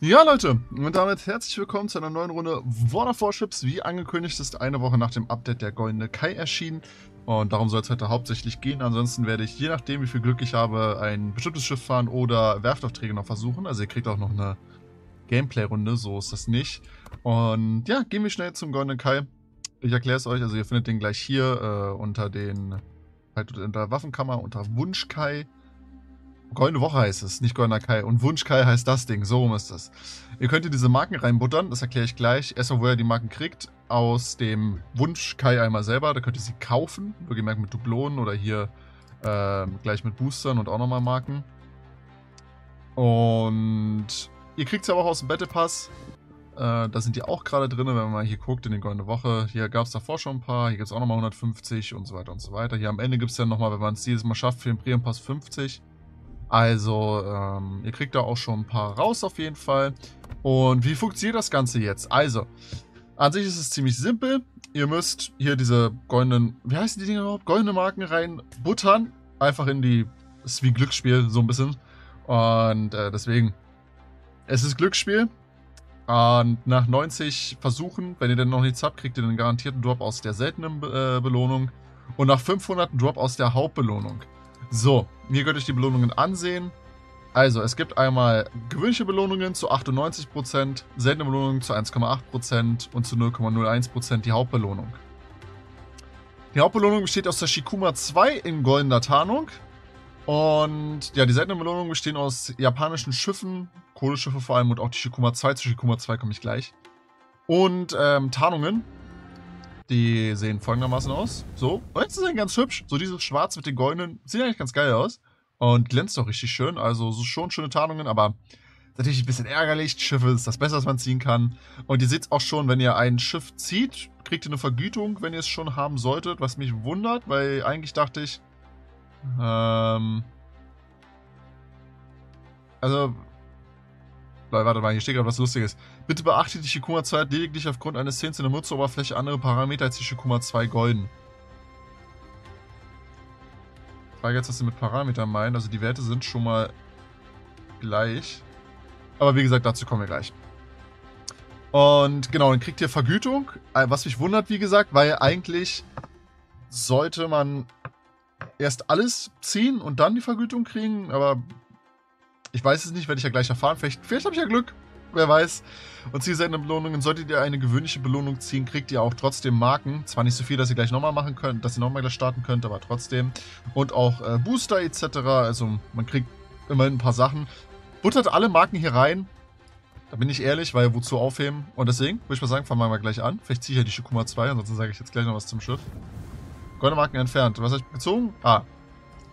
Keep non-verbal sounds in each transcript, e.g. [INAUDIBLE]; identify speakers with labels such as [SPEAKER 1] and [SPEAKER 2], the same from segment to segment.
[SPEAKER 1] Ja, Leute, und damit herzlich willkommen zu einer neuen Runde Warner Warships. Wie angekündigt ist eine Woche nach dem Update der Goldene Kai erschienen. Und darum soll es heute hauptsächlich gehen. Ansonsten werde ich, je nachdem wie viel Glück ich habe, ein bestimmtes Schiff fahren oder Werftaufträge noch versuchen. Also ihr kriegt auch noch eine Gameplay-Runde, so ist das nicht. Und ja, gehen wir schnell zum Goldenen Kai. Ich erkläre es euch, also ihr findet den gleich hier äh, unter den, halt unter Waffenkammer, unter Wunsch Kai. Goldene Woche heißt es, nicht Goldener Kai. Und Wunsch Kai heißt das Ding, so rum ist das. Ihr könnt hier diese Marken reinbuttern, das erkläre ich gleich. Erstmal, wo ihr die Marken kriegt, aus dem Wunsch Kai einmal selber. Da könnt ihr sie kaufen, gemerkt mit Dublonen oder hier äh, gleich mit Boostern und auch nochmal Marken. Und ihr kriegt sie aber auch aus dem Battle Pass. Äh, da sind die auch gerade drin, wenn man mal hier guckt in die Goldene Woche. Hier gab es davor schon ein paar, hier gibt es auch nochmal 150 und so weiter und so weiter. Hier am Ende gibt es dann nochmal, wenn man es dieses Mal schafft, für den Premium Pass 50. Also, ähm, ihr kriegt da auch schon ein paar raus auf jeden Fall. Und wie funktioniert das Ganze jetzt? Also, an sich ist es ziemlich simpel. Ihr müsst hier diese goldenen, wie heißen die Dinger überhaupt? Goldene Marken rein buttern. Einfach in die, ist wie Glücksspiel, so ein bisschen. Und äh, deswegen, es ist Glücksspiel. Und nach 90 Versuchen, wenn ihr denn noch nichts habt, kriegt ihr einen garantierten Drop aus der seltenen äh, Belohnung. Und nach 500 einen Drop aus der Hauptbelohnung. So, hier könnt ihr euch die Belohnungen ansehen. Also, es gibt einmal gewöhnliche Belohnungen zu 98%, seltene Belohnungen zu 1,8% und zu 0,01% die Hauptbelohnung. Die Hauptbelohnung besteht aus der Shikuma 2 in goldener Tarnung. Und ja, die seltenen Belohnungen bestehen aus japanischen Schiffen, Kohleschiffe vor allem und auch die Shikuma 2. Zu Shikuma 2 komme ich gleich. Und ähm, Tarnungen, die sehen folgendermaßen aus. So, und jetzt ist er ganz hübsch. So dieses Schwarz mit den goldenen, sieht eigentlich ganz geil aus. Und glänzt auch richtig schön. Also so schon schöne Tarnungen, aber natürlich ein bisschen ärgerlich. Schiffe ist das Beste, was man ziehen kann. Und ihr seht auch schon, wenn ihr ein Schiff zieht, kriegt ihr eine Vergütung, wenn ihr es schon haben solltet. Was mich wundert, weil eigentlich dachte ich, ähm, also, warte mal, hier steht gerade was Lustiges. Bitte beachtet die Shikuma 2 hat lediglich aufgrund eines Szens in der Nutzeroberfläche andere Parameter als die Shikuma 2 golden. Frage jetzt, was sie mit Parametern meinen. Also die Werte sind schon mal gleich. Aber wie gesagt, dazu kommen wir gleich. Und genau, dann kriegt ihr Vergütung. Äh, was mich wundert, wie gesagt, weil eigentlich sollte man erst alles ziehen und dann die Vergütung kriegen. Aber ich weiß es nicht, werde ich ja gleich erfahren. Vielleicht, vielleicht habe ich ja Glück wer weiß. Und zielseltene Belohnungen, solltet ihr eine gewöhnliche Belohnung ziehen, kriegt ihr auch trotzdem Marken. Zwar nicht so viel, dass ihr gleich nochmal machen könnt, dass ihr nochmal gleich starten könnt, aber trotzdem. Und auch äh, Booster etc. Also man kriegt immerhin ein paar Sachen. Buttert alle Marken hier rein. Da bin ich ehrlich, weil wozu aufheben? Und deswegen würde ich mal sagen, fangen wir mal gleich an. Vielleicht ziehe ich ja die Shikuma 2, ansonsten sage ich jetzt gleich noch was zum Schiff. Goldene Marken entfernt. Was habe ich gezogen? Ah,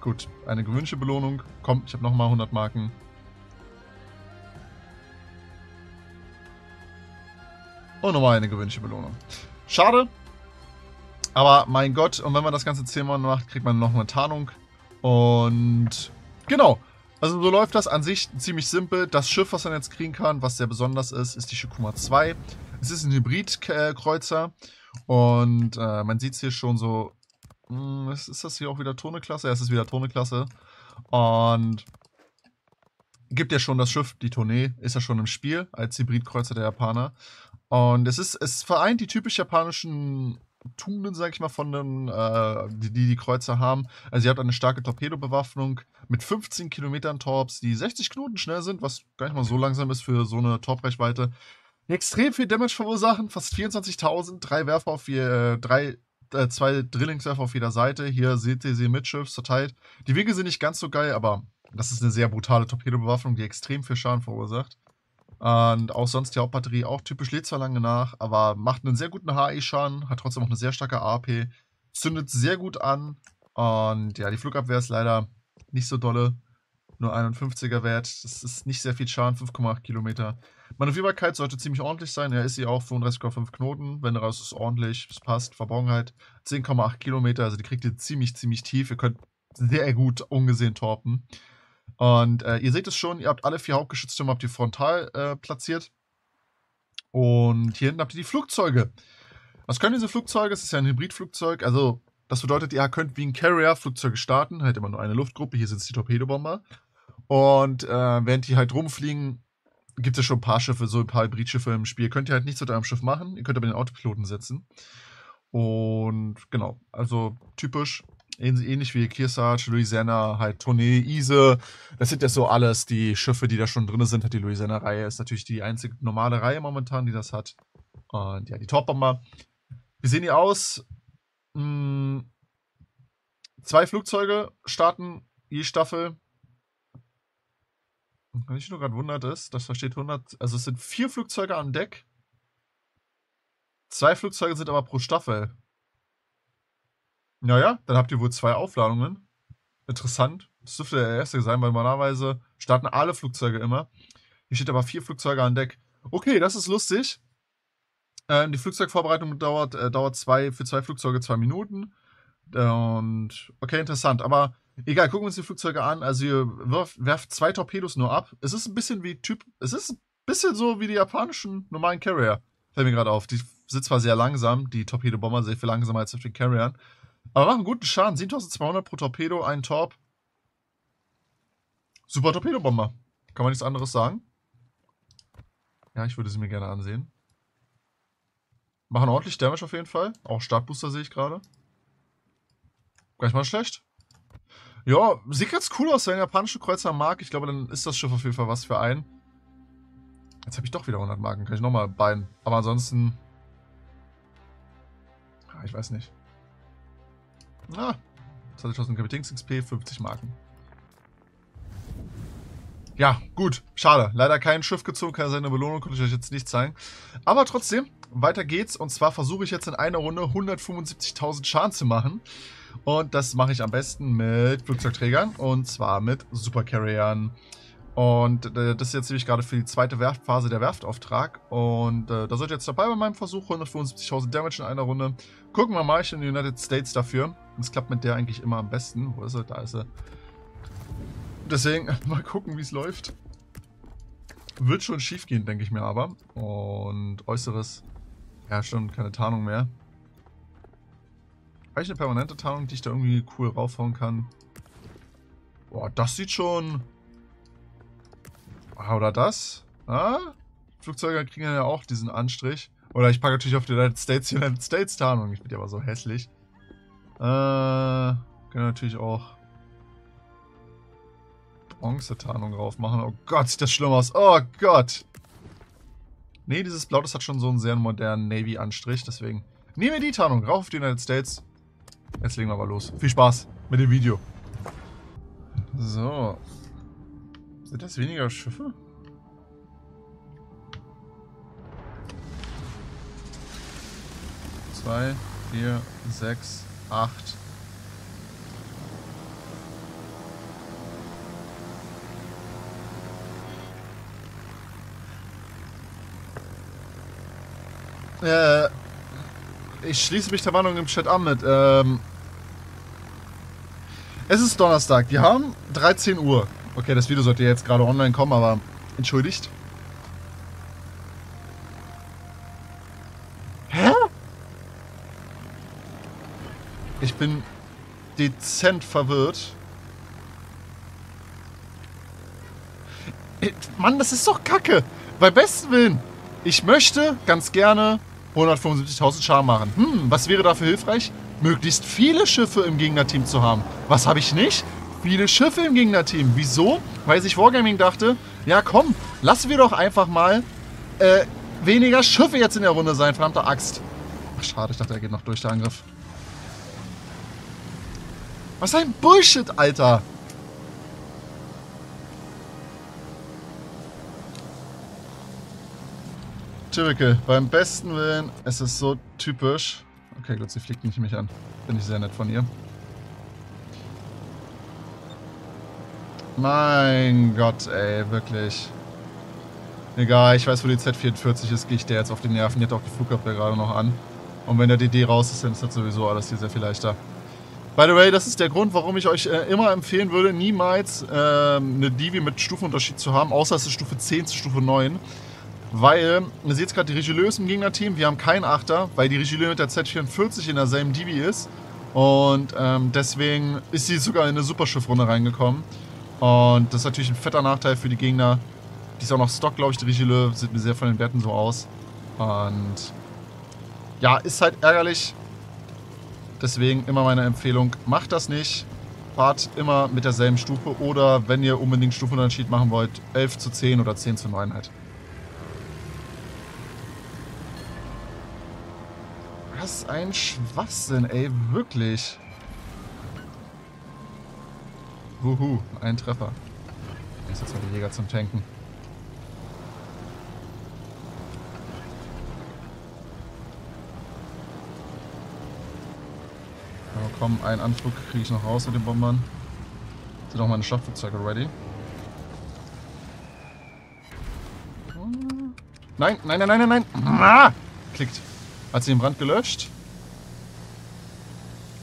[SPEAKER 1] gut. Eine gewöhnliche Belohnung. Komm, ich habe nochmal 100 Marken. Und nochmal eine gewöhnliche Belohnung. Schade. Aber mein Gott, und wenn man das Ganze zehnmal macht, kriegt man noch eine Tarnung. Und genau. Also so läuft das an sich ziemlich simpel. Das Schiff, was man jetzt kriegen kann, was sehr besonders ist, ist die Shikuma 2. Es ist ein Hybrid-Kreuzer. Und äh, man sieht es hier schon so. Mh, hm, ist das hier auch wieder Tone-Klasse? Ja, es ist wieder Tone-Klasse. Und gibt ja schon das Schiff, die Tournee, ist ja schon im Spiel als Hybridkreuzer der Japaner. Und es ist, es vereint die typisch japanischen Tugenden, sag ich mal, von den, äh, die, die, Kreuzer haben. Also ihr habt eine starke Torpedobewaffnung mit 15 Kilometern Torps, die 60 Knoten schnell sind, was gar nicht mal so langsam ist für so eine Torpreichweite. Extrem viel Damage verursachen, fast 24.000, drei Werfer auf je, äh, drei, äh, zwei Drillingswerfer auf jeder Seite. Hier seht ihr sie mitschiffs zerteilt. Die Wege sind nicht ganz so geil, aber das ist eine sehr brutale Torpedobewaffnung, die extrem viel Schaden verursacht. Und auch sonst die Hauptbatterie auch typisch lädt zwar lange nach, aber macht einen sehr guten HI-Schaden, hat trotzdem auch eine sehr starke AP, zündet sehr gut an. Und ja, die Flugabwehr ist leider nicht so dolle. Nur 51er Wert. Das ist nicht sehr viel Schaden, 5,8 Kilometer. Manövrierbarkeit sollte ziemlich ordentlich sein. Ja, ist sie auch 35,5 Knoten. Wenn raus ist ordentlich, es passt. Verborgenheit 10,8 Kilometer. Also die kriegt ihr ziemlich, ziemlich tief. Ihr könnt sehr gut ungesehen torpen. Und äh, ihr seht es schon, ihr habt alle vier Hauptgeschütztürme habt ihr frontal äh, platziert. Und hier hinten habt ihr die Flugzeuge. Was können diese Flugzeuge? Es ist ja ein Hybridflugzeug. Also, das bedeutet, ihr könnt wie ein Carrier Flugzeuge starten. Halt immer nur eine Luftgruppe. Hier sind es die Torpedobomber. Und äh, während die halt rumfliegen, gibt es schon ein paar Schiffe, so ein paar Hybridschiffe im Spiel. Könnt ihr halt nichts mit eurem Schiff machen. Ihr könnt aber den Autopiloten setzen. Und genau, also typisch, ähnlich wie Kearsarge, Louisiana, halt Tournee, Ise. Das sind ja so alles die Schiffe, die da schon drin sind. Hat die Louisiana-Reihe ist natürlich die einzige normale Reihe momentan, die das hat. Und ja, die Top-Bomber. Wie sehen die aus? Hm, zwei Flugzeuge starten je Staffel. Was ich nur gerade wundert ist, das versteht 100, also es sind vier Flugzeuge an Deck. Zwei Flugzeuge sind aber pro Staffel. Naja, dann habt ihr wohl zwei Aufladungen. Interessant. Das dürfte der erste sein, weil normalerweise starten alle Flugzeuge immer. Hier steht aber vier Flugzeuge an Deck. Okay, das ist lustig. Ähm, die Flugzeugvorbereitung dauert, äh, dauert zwei, für zwei Flugzeuge zwei Minuten. Und okay, interessant. Aber egal, gucken wir uns die Flugzeuge an. Also ihr wirft, werft zwei Torpedos nur ab. Es ist ein bisschen wie Typ. Es ist ein bisschen so wie die japanischen normalen Carrier. Fällt mir gerade auf. Die sind zwar sehr langsam, die Torpedobomber sehr viel langsamer als auf den Carriern. Aber machen guten Schaden. 7200 pro Torpedo, ein Torp. Super Torpedobomber. Kann man nichts anderes sagen. Ja, ich würde sie mir gerne ansehen. Machen ordentlich Damage auf jeden Fall. Auch Startbooster sehe ich gerade. Gar nicht mal schlecht. Ja, sieht ganz cool aus, wenn japanische Kreuzer mag. Ich glaube, dann ist das Schiff auf jeden Fall was für einen. Jetzt habe ich doch wieder 100 Marken. Kann ich nochmal beiden. Aber ansonsten... Ah, ich weiß nicht. Ah, 20.000 Kapitäns XP, 50 Marken. Ja, gut. Schade. Leider kein Schiff gezogen, keine seine Belohnung, konnte ich euch jetzt nicht zeigen. Aber trotzdem, weiter geht's. Und zwar versuche ich jetzt in einer Runde 175.000 Schaden zu machen. Und das mache ich am besten mit Flugzeugträgern. Und zwar mit Supercarriern. Und äh, das ist jetzt nämlich gerade für die zweite Werftphase der Werftauftrag. Und äh, da seid ihr jetzt dabei bei meinem Versuch. 175.000 Damage in einer Runde. Gucken wir mal, ich in den United States dafür. Das klappt mit der eigentlich immer am besten. Wo ist sie? Da ist sie. Deswegen [LAUGHS] mal gucken, wie es läuft. Wird schon schief gehen, denke ich mir aber. Und äußeres, ja schon keine Tarnung mehr. Habe ich eine permanente Tarnung, die ich da irgendwie cool raufhauen kann? Boah, das sieht schon... Ah, oder das? Ah? Flugzeuge kriegen ja auch diesen Anstrich. Oder ich packe natürlich auf die United States United States Tarnung. Ich bin ja aber so hässlich. Äh, können natürlich auch Bronze-Tarnung drauf machen. Oh Gott, sieht das schlimm aus. Oh Gott. Nee, dieses Blau, das hat schon so einen sehr modernen Navy-Anstrich. Deswegen nehmen wir die Tarnung. Rauf auf die United States. Jetzt legen wir aber los. Viel Spaß mit dem Video. So. Sind das weniger Schiffe? Zwei, vier, sechs, acht, Äh, ich schließe mich der Warnung im Chat an mit. Ähm, es ist Donnerstag. Wir haben 13 Uhr. Okay, das Video sollte jetzt gerade online kommen, aber entschuldigt. Ich bin dezent verwirrt. Äh, Mann, das ist doch kacke. Bei besten Willen. Ich möchte ganz gerne 175.000 Schaden machen. Hm, was wäre dafür hilfreich? Möglichst viele Schiffe im Gegnerteam zu haben. Was habe ich nicht? Viele Schiffe im Gegnerteam. Wieso? Weil sich Wargaming dachte, ja komm, lassen wir doch einfach mal äh, weniger Schiffe jetzt in der Runde sein, verdammte Axt. Ach, schade, ich dachte, er geht noch durch, der Angriff. Was ein Bullshit, Alter. Typical. Beim besten Willen, es ist so typisch. Okay, gut, sie fliegt nicht mich an. Finde ich sehr nett von ihr. Mein Gott, ey, wirklich. Egal, ich weiß, wo die Z44 ist, gehe ich der jetzt auf die Nerven. Die hat auch die Flugabwehr gerade noch an. Und wenn der DD raus ist, dann ist das sowieso alles hier sehr viel leichter. By the way, das ist der Grund, warum ich euch äh, immer empfehlen würde, niemals äh, eine Divi mit Stufenunterschied zu haben, außer es ist Stufe 10 zu Stufe 9. Weil, ihr seht gerade, die Richelieu ist im Gegnerteam. Wir haben keinen Achter, weil die Richelieu mit der Z44 in derselben Divi ist. Und ähm, deswegen ist sie sogar in eine Superschiffrunde reingekommen. Und das ist natürlich ein fetter Nachteil für die Gegner. Die ist auch noch Stock, glaube ich, die Richelieu. Sieht mir sehr von den Werten so aus. Und ja, ist halt ärgerlich. Deswegen immer meine Empfehlung, macht das nicht. Fahrt immer mit derselben Stufe oder wenn ihr unbedingt Stufenunterschied machen wollt, 11 zu 10 oder 10 zu 9 halt. Was ein Schwachsinn, ey, wirklich. Wuhu, ein Treffer. Jetzt mal die Jäger zum Tanken. Komm, einen Anflug kriege ich noch raus mit den Bombern. Sind auch meine Schlachtflugzeuge ready. Nein, nein, nein, nein, nein, nein. Ah! Klickt. Hat sie den Brand gelöscht?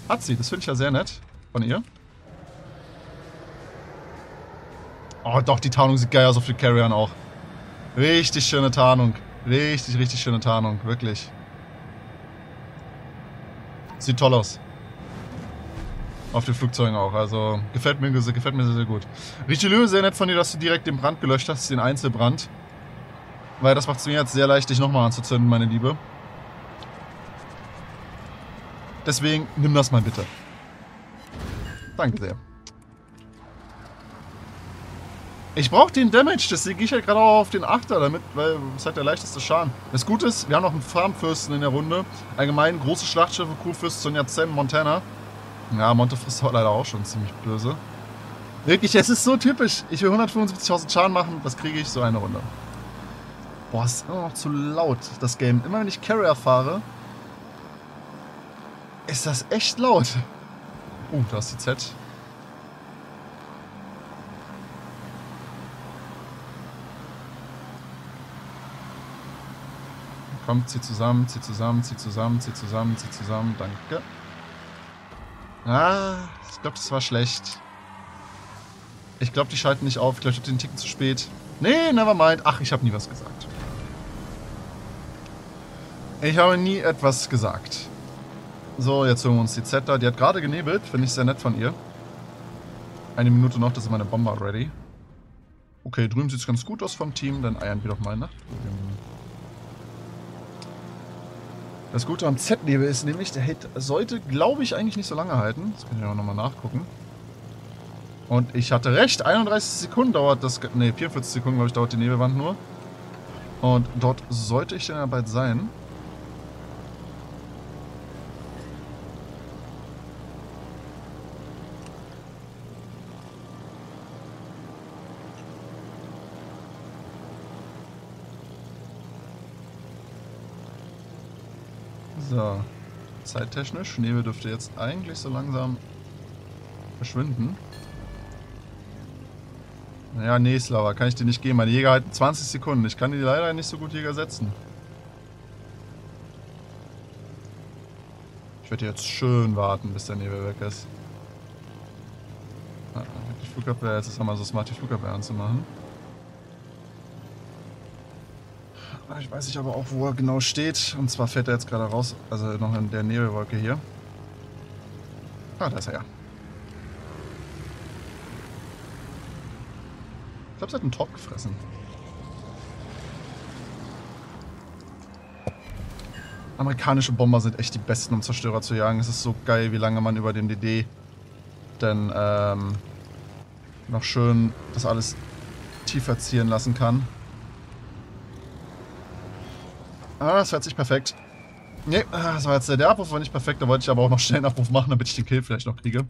[SPEAKER 1] Hat sie, das finde ich ja sehr nett von ihr. Oh, doch, die Tarnung sieht geil aus auf den Carriern auch. Richtig schöne Tarnung. Richtig, richtig schöne Tarnung. Wirklich. Sieht toll aus. Auf den Flugzeugen auch. Also gefällt mir, gefällt mir sehr, sehr gut. Richelieu, sehr nett von dir, dass du direkt den Brand gelöscht hast, den Einzelbrand. Weil das macht es mir jetzt sehr leicht, dich nochmal anzuzünden, meine Liebe. Deswegen nimm das mal bitte. Danke sehr. Ich brauche den Damage, deswegen gehe ich halt gerade auch auf den Achter damit, weil es halt der leichteste Schaden. Das Gute ist, wir haben noch einen Farmfürsten in der Runde. Allgemein große Schlachtschiffe, Kurfürst, Sonja Zen, Montana. Ja, Monte frisst leider auch schon ziemlich böse. Wirklich, es ist so typisch. Ich will 175.000 Schaden machen, das kriege ich so eine Runde. Boah, ist immer noch zu laut, das Game. Immer wenn ich Carrier fahre, ist das echt laut. Uh, da ist die Z. Kommt, zieh zusammen, zieh zusammen, zieh zusammen, zieh zusammen, zieh zusammen. Danke. Ah, ich glaube, das war schlecht. Ich glaube, die schalten nicht auf. Ich glaube, ich habe den Ticken zu spät. Nee, never mind. Ach, ich habe nie was gesagt. Ich habe nie etwas gesagt. So, jetzt holen wir uns die Z da. Die hat gerade genebelt. Finde ich sehr nett von ihr. Eine Minute noch, das ist meine Bomber ready. Okay, drüben sieht es ganz gut aus vom Team. Dann eiern wir doch mal nach Das Gute am Z-Nebel ist nämlich, der hält, sollte, glaube ich, eigentlich nicht so lange halten. Das kann ich auch nochmal nachgucken. Und ich hatte recht, 31 Sekunden dauert das, ne, 44 Sekunden, glaube ich, dauert die Nebelwand nur. Und dort sollte ich dann ja bald sein. So. Zeittechnisch. Nebel dürfte jetzt eigentlich so langsam verschwinden. Naja, nee, Slava, kann ich dir nicht geben. Meine Jäger halten 20 Sekunden. Ich kann die leider nicht so gut Jäger setzen. Ich werde jetzt schön warten, bis der Nebel weg ist. Ah, die Flugabwehr, jetzt ist es mal so smart, die Flugabwehr anzumachen. Ich weiß nicht aber auch, wo er genau steht. Und zwar fährt er jetzt gerade raus, also noch in der Nebelwolke hier. Ah, da ist er ja. Ich glaube, sie hat einen Top gefressen. Amerikanische Bomber sind echt die besten, um Zerstörer zu jagen. Es ist so geil, wie lange man über dem DD denn ähm, noch schön das alles tiefer ziehen lassen kann. Ah, das hört sich perfekt. Ne, das war jetzt der Abruf war nicht perfekt. Da wollte ich aber auch noch schnell einen Abruf machen, damit ich den Kill vielleicht noch kriege.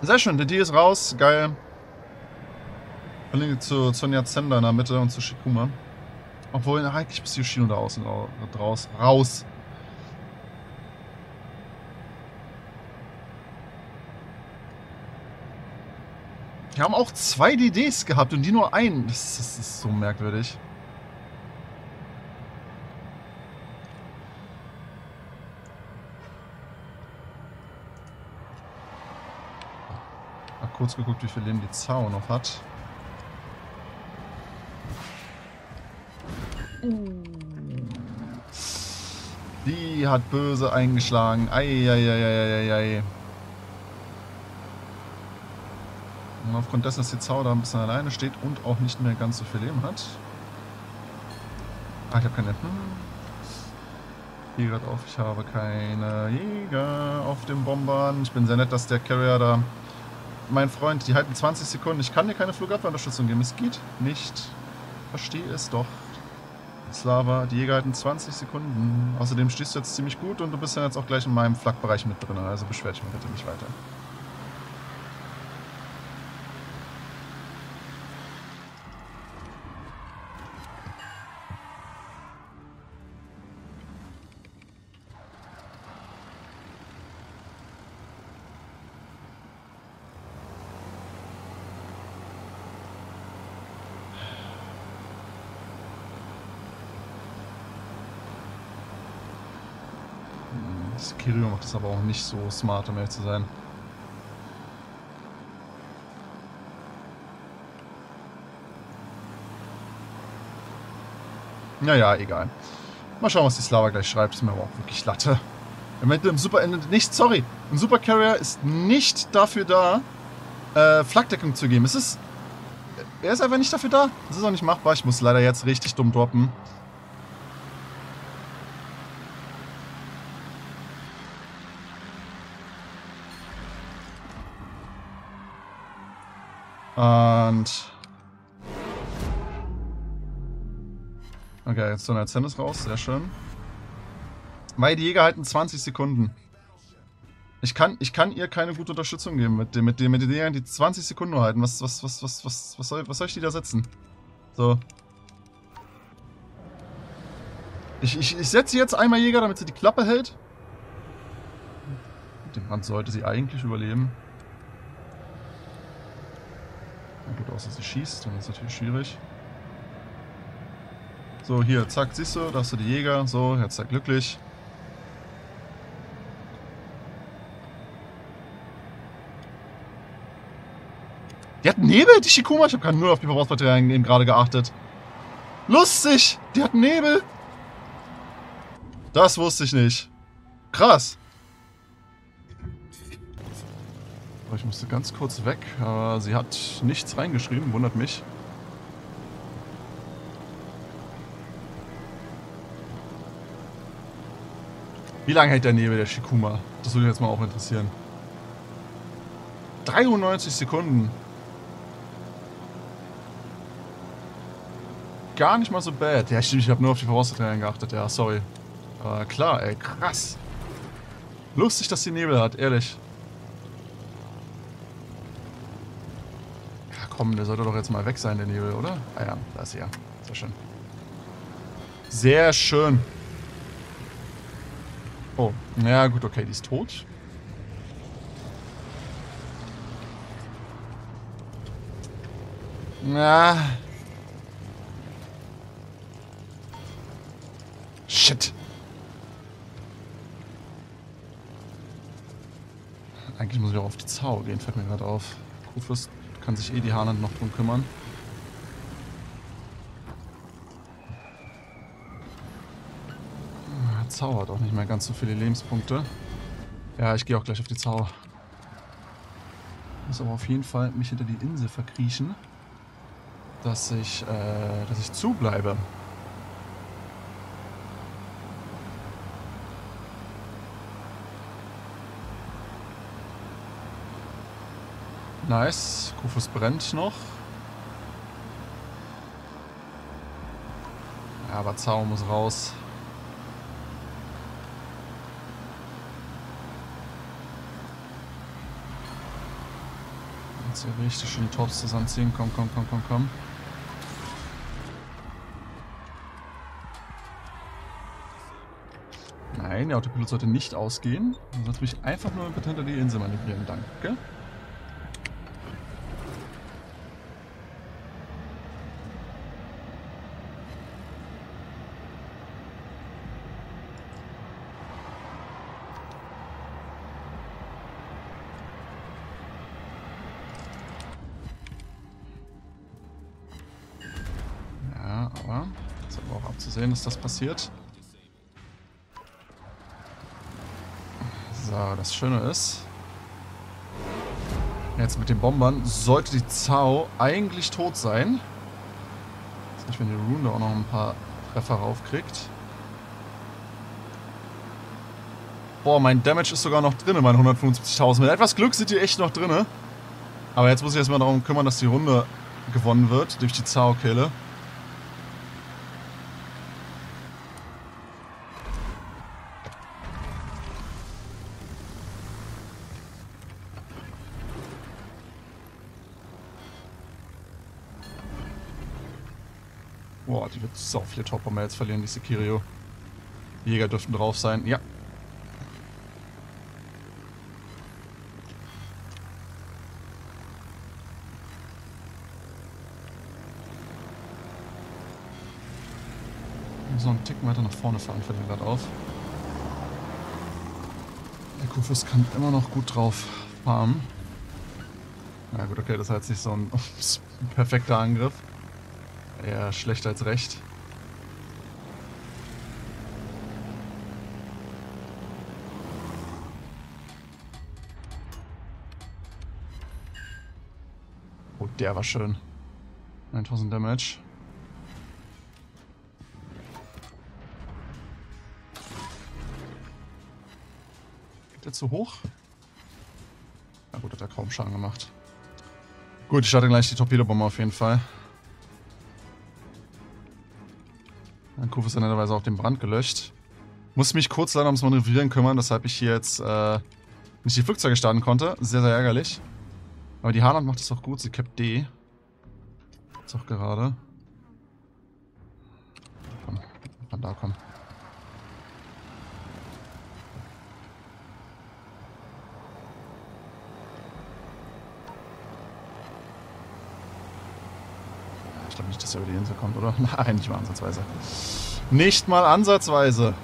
[SPEAKER 1] Sehr schön, der Deal ist raus. Geil. Verlinke zu Sonja Zender in der Mitte und zu Shikuma. Obwohl, eigentlich bist Yoshino da außen raus. Raus. Wir haben auch zwei DDs gehabt und die nur einen. Das, das ist so merkwürdig. Kurz geguckt, wie viel Leben die Zao noch hat. Die hat böse eingeschlagen. Eieieiei. Und aufgrund dessen, dass die Zau da ein bisschen alleine steht und auch nicht mehr ganz so viel Leben hat. Ah, ich habe keine... Hm. Hier gerade auf, ich habe keine Jäger auf dem Bombern. Ich bin sehr nett, dass der Carrier da... Mein Freund, die halten 20 Sekunden. Ich kann dir keine Flugabwehrunterstützung geben. Es geht nicht. Verstehe es doch. Slava, die Jäger halten 20 Sekunden. Außerdem stehst du jetzt ziemlich gut und du bist ja jetzt auch gleich in meinem Flakbereich mit drin. Also beschwer dich mir bitte nicht weiter. Das es aber auch nicht so smart, um ehrlich zu sein. Naja, egal. Mal schauen, was die Slava gleich schreibt. Ist mir aber auch wirklich Latte. Mit dem Super nicht, sorry, ein Super Carrier ist nicht dafür da, äh, Flakdeckung zu geben. Es ist, er ist einfach nicht dafür da. Das ist auch nicht machbar. Ich muss leider jetzt richtig dumm droppen. Und... Okay, jetzt so eine Zennis raus, sehr schön. Weil die Jäger halten 20 Sekunden. Ich kann, ich kann ihr keine gute Unterstützung geben mit, dem, mit, dem, mit den Jägern, die 20 Sekunden nur halten. Was, was, was, was, was, was, soll, was soll ich die da setzen? So. Ich, ich, ich setze jetzt einmal Jäger, damit sie die Klappe hält. Dem Rand sollte sie eigentlich überleben. Gut, außer sie schießt, dann ist natürlich schwierig. So, hier, zack, siehst du, da hast du die Jäger. So, jetzt sei glücklich. Die hat Nebel, die Shikuma? Ich habe gerade nur auf die Verbrauchsmaterialien eben gerade geachtet. Lustig! Die hat Nebel! Das wusste ich nicht. Krass. Ich musste ganz kurz weg, aber sie hat nichts reingeschrieben, wundert mich. Wie lange hält der Nebel der Shikuma? Das würde mich jetzt mal auch interessieren. 93 Sekunden. Gar nicht mal so bad. Ja, stimmt, ich habe nur auf die Voraussetzungen geachtet. Ja, sorry. Aber klar, ey, krass. Lustig, dass die Nebel hat, ehrlich. Ja, komm, der sollte doch jetzt mal weg sein, der Nebel, oder? Ah ja, da ist er. Sehr schön. Sehr schön. Oh, ja gut, okay, die ist tot. Na. Shit. Eigentlich muss ich auch auf die Zau gehen, fällt mir gerade auf. Rufus kann sich eh die Haaland noch drum kümmern. Zau hat auch nicht mehr ganz so viele Lebenspunkte. Ja, ich gehe auch gleich auf die Zau. Muss aber auf jeden Fall mich hinter die Insel verkriechen, dass ich, äh, dass ich zubleibe. Nice. Kufus brennt noch. Ja, aber Zau muss raus. Jetzt hier richtig schön Tops zusammenziehen. Komm, komm, komm, komm, komm. Nein, der Autopilot sollte nicht ausgehen. Du sollst mich einfach nur bitte hinter die Insel manövrieren. Danke. Sehen, dass das passiert. So, das Schöne ist... Jetzt mit den Bombern sollte die Zau eigentlich tot sein. Jetzt nicht, wenn die Rune auch noch ein paar Treffer raufkriegt. Boah, mein Damage ist sogar noch drin, meine 175.000. Mit etwas Glück sind die echt noch drin. Aber jetzt muss ich erstmal darum kümmern, dass die Runde gewonnen wird durch die Zao-Kille. Boah, die wird so viel Top, wenn wir jetzt verlieren, die Sikirio. Jäger dürften drauf sein. Ja, so einen Ticken weiter nach vorne fahren, fällt mir gerade auf. Der Kufus kann immer noch gut drauf farmen. Na gut, okay, das war jetzt nicht so ein [LAUGHS] perfekter Angriff. Eher schlecht als recht. Oh, der war schön. 1000 Damage. der zu hoch? Na gut, hat er kaum Schaden gemacht. Gut, ich starte gleich die Torpedobombe auf jeden Fall. Dann Kuf ist dann netterweise auch den Brand gelöscht. Muss mich kurz leider ums Manövrieren kümmern, weshalb ich hier jetzt äh, nicht die Flugzeuge starten konnte. Sehr, sehr ärgerlich. Aber die Haaland macht es auch gut. Sie capt D. Jetzt auch gerade. Komm, von da kommen. Nicht, dass er über die Insel kommt, oder? [LAUGHS] Nein, nicht mal ansatzweise. Nicht mal ansatzweise.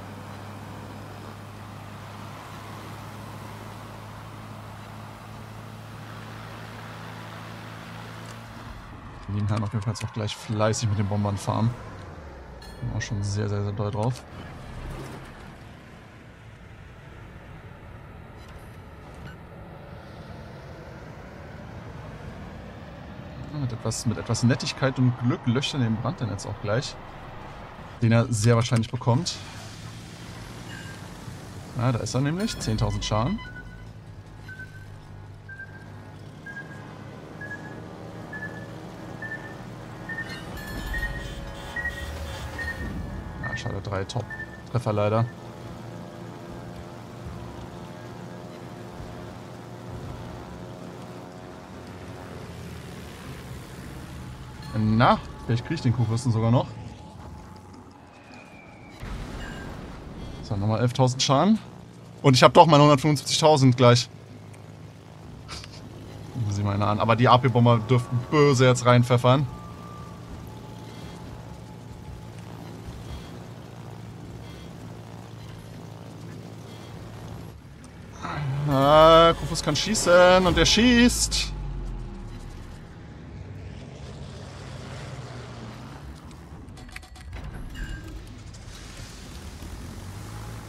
[SPEAKER 1] Die Nebenherren auf jeden Fall auch gleich fleißig mit den Bombern fahren. Bin auch schon sehr, sehr, sehr doll drauf. Mit etwas, mit etwas Nettigkeit und Glück löscht er den Brand dann jetzt auch gleich. Den er sehr wahrscheinlich bekommt. Na, da ist er nämlich. 10.000 Schaden. Ah, schade, drei Top-Treffer leider. Na, vielleicht kriege ich den Kuhfürsten sogar noch. So, nochmal 11.000 Schaden. Und ich habe doch meine 175.000 gleich. [LAUGHS] Sieh mal an. Aber die AP-Bomber dürften böse jetzt reinpfeffern. Ah, Kufus kann schießen und er schießt.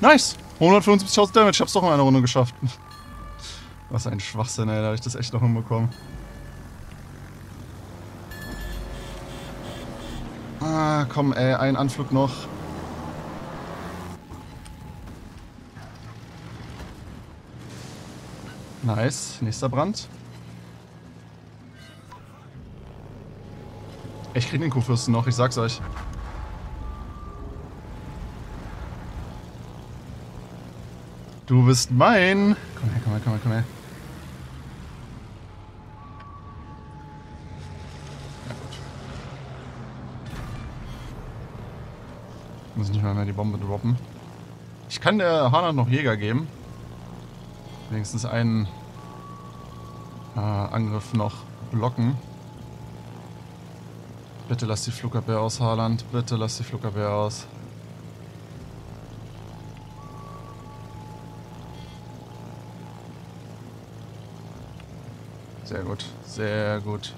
[SPEAKER 1] Nice. 175.000 Damage. Ich hab's doch in einer Runde geschafft. [LAUGHS] Was ein Schwachsinn, ey. Da hab ich das echt noch hinbekommen. Ah, komm, ey. Ein Anflug noch. Nice. Nächster Brand. Ich krieg den Kuhfürsten noch, ich sag's euch. Du bist mein. Komm her, komm her, komm her, komm her. Ja, gut. Muss nicht mal mehr die Bombe droppen. Ich kann der Hana noch Jäger geben. Wenigstens einen äh, Angriff noch blocken. Bitte lass die Flugabwehr aus, Haaland. Bitte lass die Flugabwehr aus. Sehr gut, sehr gut.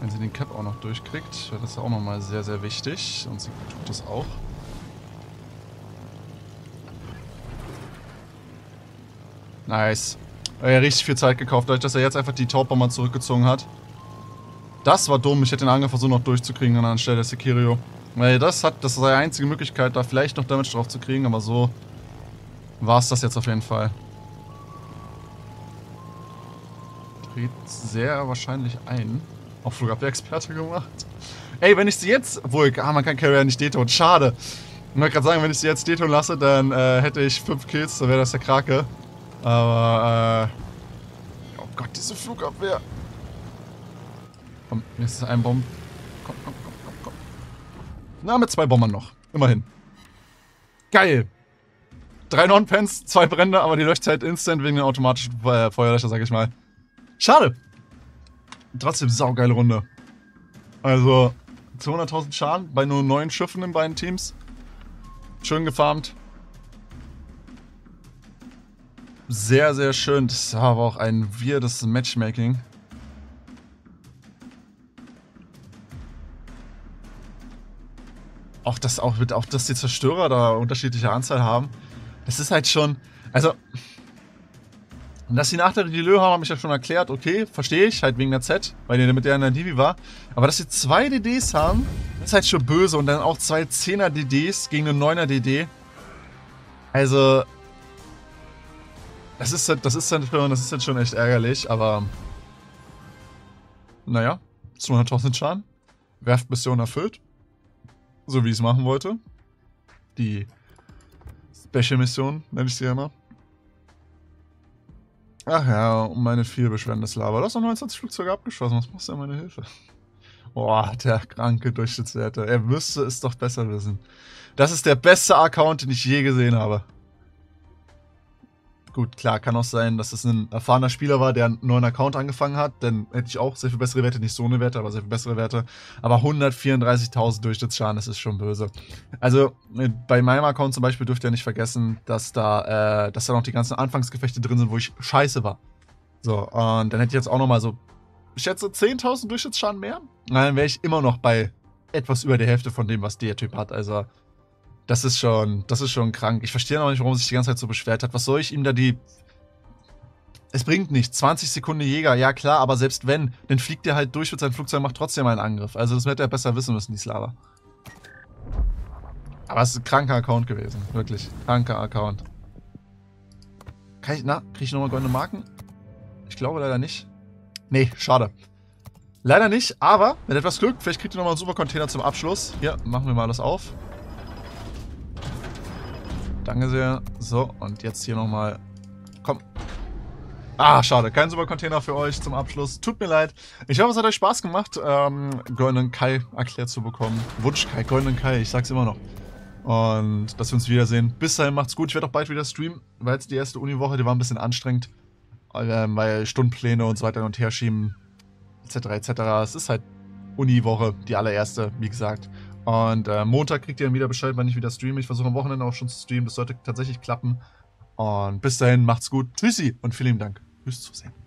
[SPEAKER 1] Wenn sie den Cap auch noch durchkriegt, wäre das auch nochmal sehr, sehr wichtig. Und sie tut das auch. Nice. Er hat richtig viel Zeit gekauft, dadurch, dass er jetzt einfach die Taubomber zurückgezogen hat. Das war dumm. Ich hätte den Angriff versucht noch durchzukriegen anstelle der Sekirio. Weil das hat, das ist die einzige Möglichkeit, da vielleicht noch Damage drauf zu kriegen, aber so war es das jetzt auf jeden Fall. Dreht sehr wahrscheinlich ein. Auch Flugabwehr-Experte gemacht. Ey, wenn ich sie jetzt... Obwohl, ah, man kann Carrier nicht deton. Schade. Ich wollte gerade sagen, wenn ich sie jetzt deton lasse, dann äh, hätte ich 5 Kills, dann wäre das der Krake. Aber, äh... Oh Gott, diese Flugabwehr. Komm, jetzt ist ein Bomb. Komm, komm, komm, komm, komm. Na, mit zwei Bombern noch. Immerhin. Geil. Drei Non-Pens, zwei Brände, aber die Löschzeit instant wegen den automatischen äh, Feuerlöscher, sag ich mal. Schade. Trotzdem saugeile Runde. Also 200.000 Schaden bei nur neun Schiffen in beiden Teams. Schön gefarmt. Sehr, sehr schön. Das war aber auch ein weirdes Matchmaking. Auch dass, auch, auch, dass die Zerstörer da unterschiedliche Anzahl haben. Das ist halt schon. Also. Dass sie nach der Deleu haben, habe ich ja schon erklärt. Okay, verstehe ich, halt wegen der Z, weil die mit der in der Divi war. Aber dass sie zwei DDs haben, ist halt schon böse. Und dann auch zwei 10er DDs gegen eine 9er DD. Also. Das ist, halt, das ist, halt, das ist halt schon echt ärgerlich, aber. Naja, 200.000 Schaden. Werftmission erfüllt. So wie ich es machen wollte. Die Special-Mission, nenne ich sie immer. Ach ja, um meine vielbeschwerdendes Lava. Du hast noch 29 Flugzeuge abgeschossen. Was machst du denn meine Hilfe? Boah, der kranke Durchschnittswerte. Er müsste es doch besser wissen. Das ist der beste Account, den ich je gesehen habe. Gut, klar, kann auch sein, dass es ein erfahrener Spieler war, der einen neuen Account angefangen hat. Dann hätte ich auch sehr viel bessere Werte, nicht so eine Werte, aber sehr viel bessere Werte. Aber 134.000 Durchschnittsschaden, das ist schon böse. Also äh, bei meinem Account zum Beispiel dürft ihr nicht vergessen, dass da, äh, dass da noch die ganzen Anfangsgefechte drin sind, wo ich scheiße war. So, und dann hätte ich jetzt auch nochmal so, ich schätze 10.000 Durchschnittsschaden mehr. Dann wäre ich immer noch bei etwas über der Hälfte von dem, was der Typ hat. Also das ist schon, das ist schon krank. Ich verstehe noch nicht, warum er sich die ganze Zeit so beschwert hat. Was soll ich ihm da die... Es bringt nichts. 20 Sekunden Jäger, ja klar, aber selbst wenn, dann fliegt er halt durch mit seinem Flugzeug und macht trotzdem einen Angriff. Also das hätte er besser wissen müssen, die Slava. Aber es ist ein kranker Account gewesen. Wirklich. Kranker Account. Kann ich, na, kriege ich nochmal goldene Marken? Ich glaube leider nicht. Nee, schade. Leider nicht, aber mit etwas Glück, vielleicht kriegt ihr nochmal einen super Container zum Abschluss. Hier, machen wir mal alles auf. Danke sehr. So, und jetzt hier nochmal. Komm. Ah, schade. Kein super Container für euch zum Abschluss. Tut mir leid. Ich hoffe, es hat euch Spaß gemacht, ähm, Goldenen Kai erklärt zu bekommen. Wunsch Kai, Goldenen Kai, ich sag's immer noch. Und dass wir uns wiedersehen. Bis dahin, macht's gut. Ich werde auch bald wieder streamen, weil jetzt die erste Uniwoche, die war ein bisschen anstrengend. Äh, weil Stundenpläne und so weiter und her schieben, etc. etc. Es ist halt Uniwoche, die allererste, wie gesagt. Und äh, Montag kriegt ihr dann wieder Bescheid, wann ich wieder streame. Ich versuche am Wochenende auch schon zu streamen. Das sollte tatsächlich klappen. Und bis dahin, macht's gut. Tschüssi und vielen Dank fürs Zusehen.